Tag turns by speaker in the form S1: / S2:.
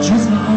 S1: Just my